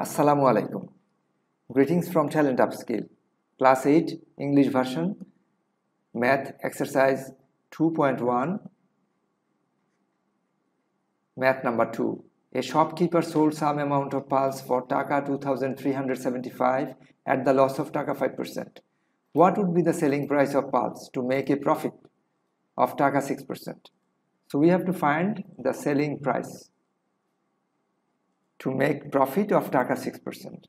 Assalamu alaikum. Greetings from Talent Upskill. Class 8 English version Math exercise 2.1 Math number 2. A shopkeeper sold some amount of pulse for taka 2375 at the loss of taka 5%. What would be the selling price of pulse to make a profit of taka 6%? So we have to find the selling price to make profit of taka 6%.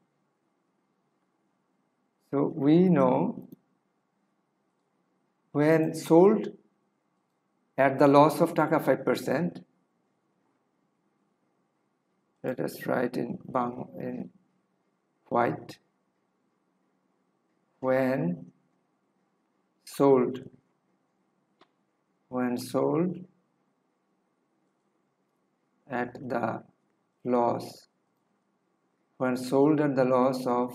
So we know when sold at the loss of taka 5%, let us write in bang in white when sold when sold at the loss. When sold at the loss of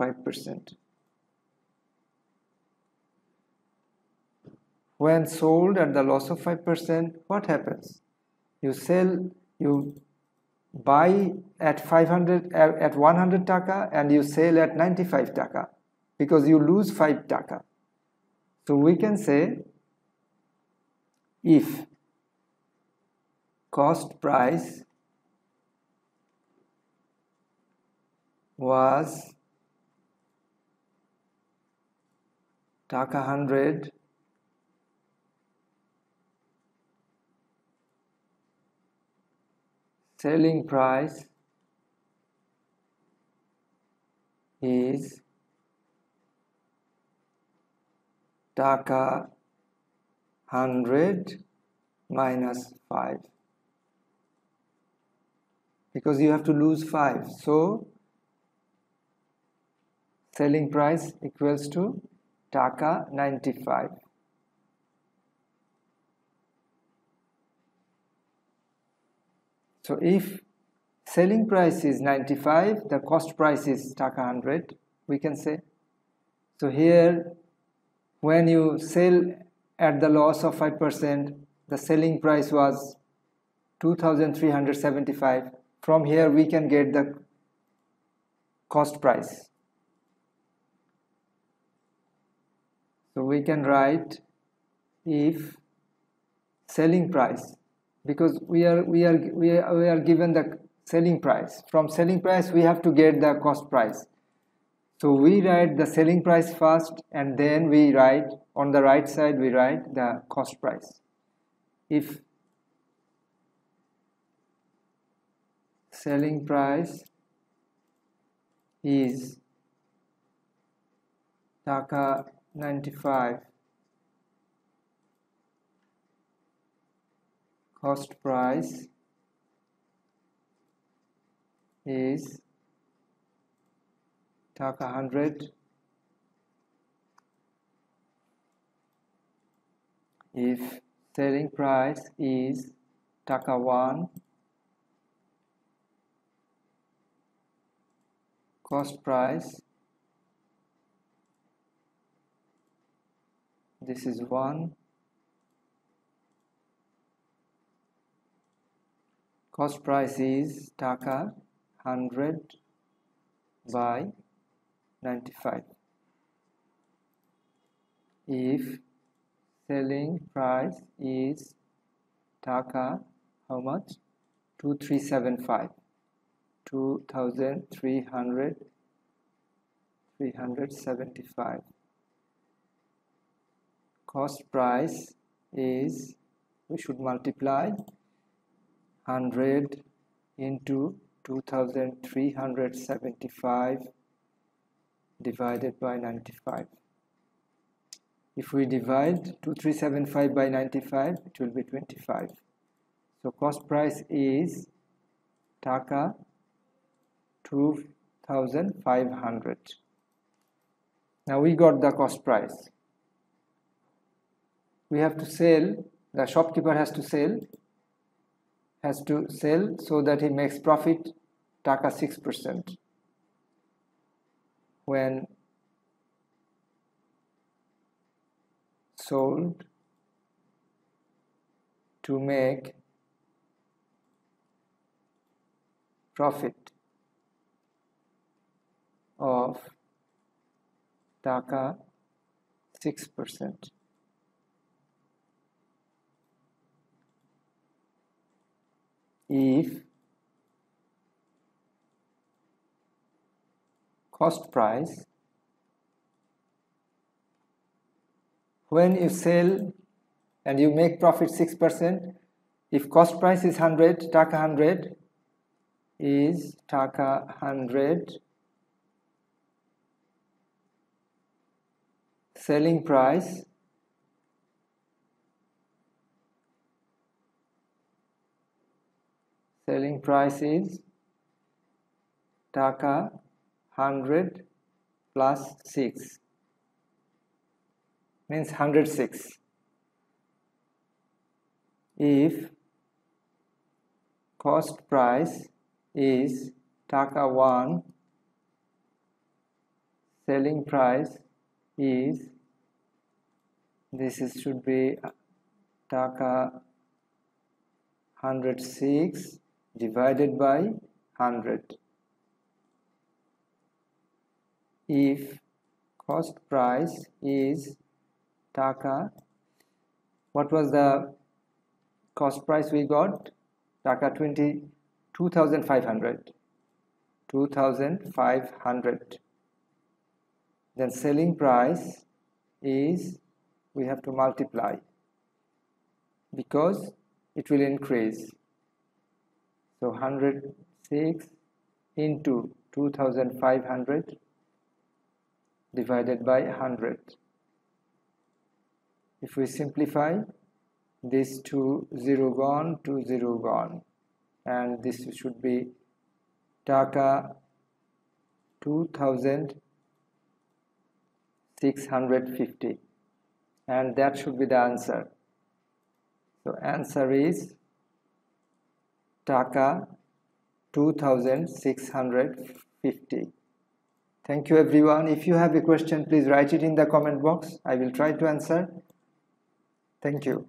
5% when sold at the loss of 5% what happens? You sell you buy at 500 at 100 taka and you sell at 95 taka because you lose 5 taka. So we can say if cost price was taka 100 selling price is taka 100 minus 5 because you have to lose 5 so selling price equals to taka 95 So if selling price is 95, the cost price is taka 100, we can say. So here, when you sell at the loss of 5%, the selling price was 2375. From here, we can get the cost price. So we can write if selling price because we are we are we are, we are given the selling price. From selling price we have to get the cost price. So we write the selling price first and then we write on the right side we write the cost price. If selling price is taka 95 cost price is taka 100 if selling price is taka 1 cost price this is 1 cost price is taka 100 by 95 if selling price is taka how much? 2375 2300 375 cost price is we should multiply 100 into 2375 divided by 95 if we divide 2375 by 95 it will be 25 so cost price is taka 2500 now we got the cost price we have to sell the shopkeeper has to sell has to sell so that he makes profit taka 6% when sold to make profit of taka 6% if cost price when you sell and you make profit 6% if cost price is 100 taka 100 is taka 100 selling price selling price is taka 100 plus 6 means 106 if cost price is taka 1 selling price is this is should be taka 106 divided by 100 if cost price is taka what was the cost price we got? Taka 20 2500 2500 then selling price is we have to multiply because it will increase so 106 into 2500 divided by 100 if we simplify this to 0 gone to 0 gone and this should be taka 2650 and that should be the answer. So answer is taka 2650 thank you everyone. If you have a question please write it in the comment box. I will try to answer. Thank you.